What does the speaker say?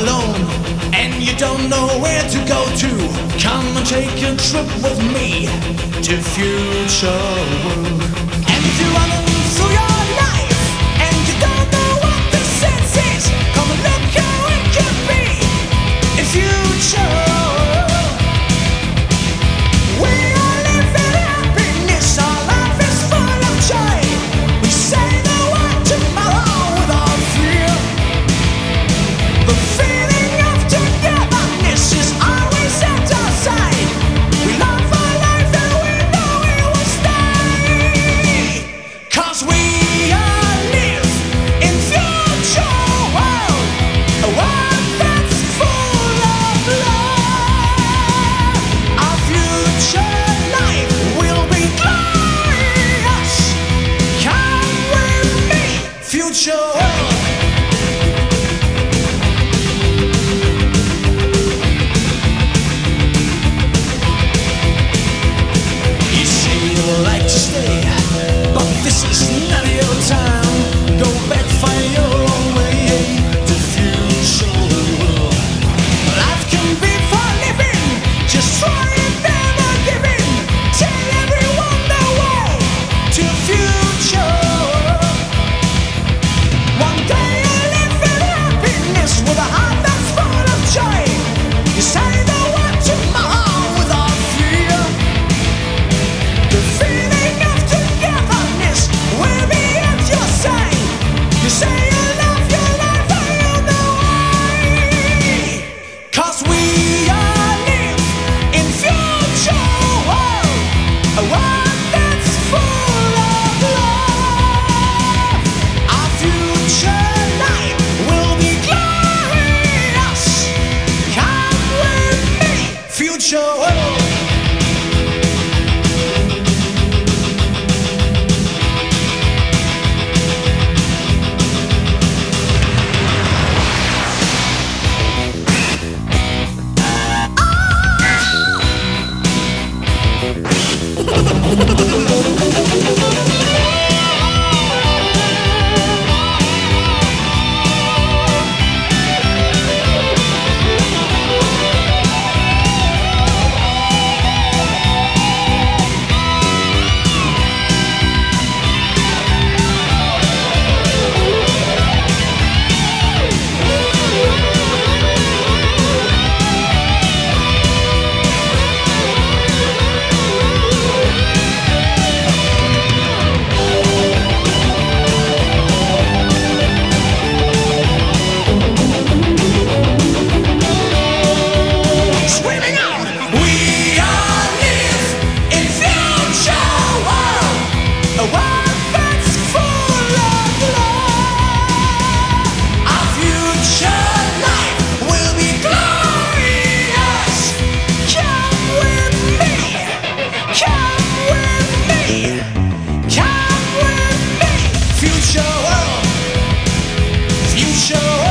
alone and you don't know where to go to, come and take a trip with me to future world. And to show up, you show up.